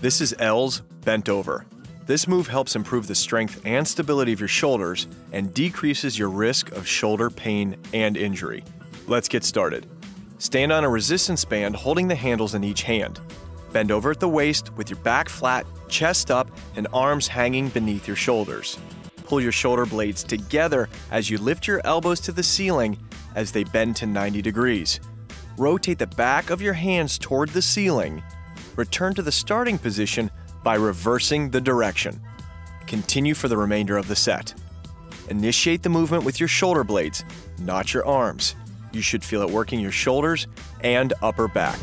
This is L's bent over. This move helps improve the strength and stability of your shoulders and decreases your risk of shoulder pain and injury. Let's get started. Stand on a resistance band holding the handles in each hand. Bend over at the waist with your back flat, chest up, and arms hanging beneath your shoulders. Pull your shoulder blades together as you lift your elbows to the ceiling as they bend to 90 degrees. Rotate the back of your hands toward the ceiling. Return to the starting position by reversing the direction. Continue for the remainder of the set. Initiate the movement with your shoulder blades, not your arms. You should feel it working your shoulders and upper back.